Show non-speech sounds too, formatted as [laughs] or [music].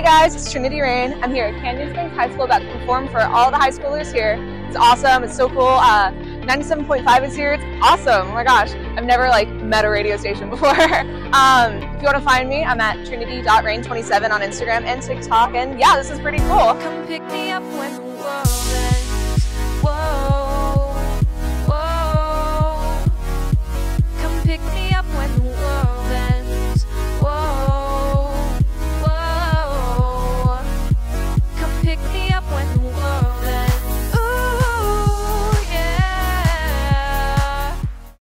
Hey guys, it's Trinity Rain. I'm here at Canyon Springs High School about to perform for all the high schoolers here. It's awesome. It's so cool. Uh, 97.5 is here. It's awesome. Oh my gosh. I've never like met a radio station [laughs] before. um, if you want to find me, I'm at trinity.rain27 on Instagram and TikTok. And yeah, this is pretty cool. Come pick me up when the.